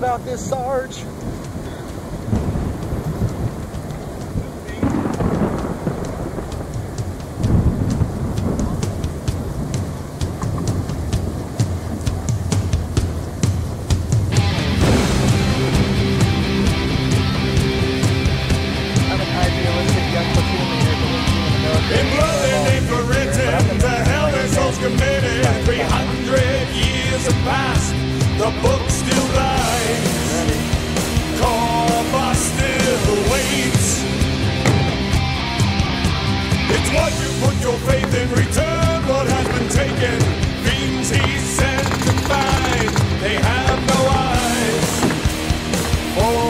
about this, Sarge. I'm an idealistic young platoon leader believing in the Put your faith in return what has been taken. Fiends he sent to find, they have no eyes. Oh.